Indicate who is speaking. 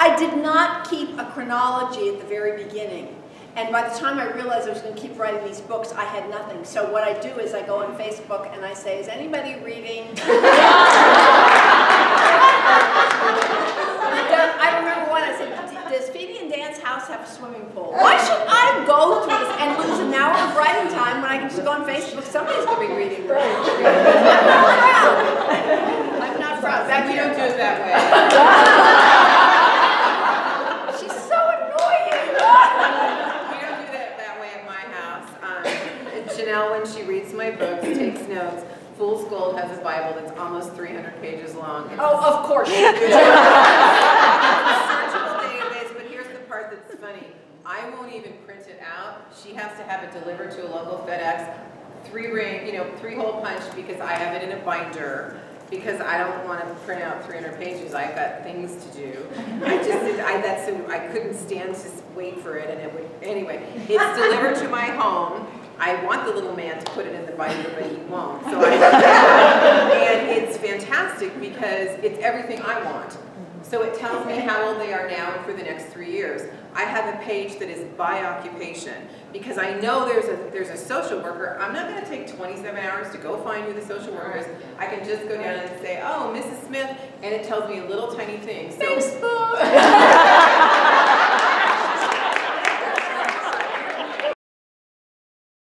Speaker 1: I did not keep a chronology at the very beginning. And by the time I realized I was going to keep writing these books, I had nothing. So what I do is I go on Facebook and I say, is anybody reading? Uh, I remember one, I said, does Phoebe and Dan's house have a swimming pool? Why should I go through this and lose an hour of writing time when I can just go on Facebook? Somebody's going to be reading this. I'm not proud. I'm not proud. Back
Speaker 2: We don't do it that way.
Speaker 1: She's so annoying.
Speaker 2: We don't do that that way at my house. Um, Janelle, when she reads my books, takes notes. Fool's Gold has a Bible that's almost 300 pages long. It's
Speaker 1: Oh, of course you do.
Speaker 2: searchable database, but here's the part that's funny. I won't even print it out. She has to have it delivered to a local FedEx, three ring, you know, three hole punch because I have it in a binder. Because I don't want to print out 300 pages. I've got things to do. I just, I, that's, so I couldn't stand to wait for it and it would, anyway. It's delivered to my home. I want the little man to put it in the binder, but he won't. So I, and it's fantastic because it's everything I want. So it tells me how old they are now for the next three years. I have a page that is by occupation because I know there's a there's a social worker. I'm not going to take 27 hours to go find who the social worker is. I can just go down and say, oh, Mrs. Smith, and it tells me a little tiny thing. So
Speaker 1: Facebook.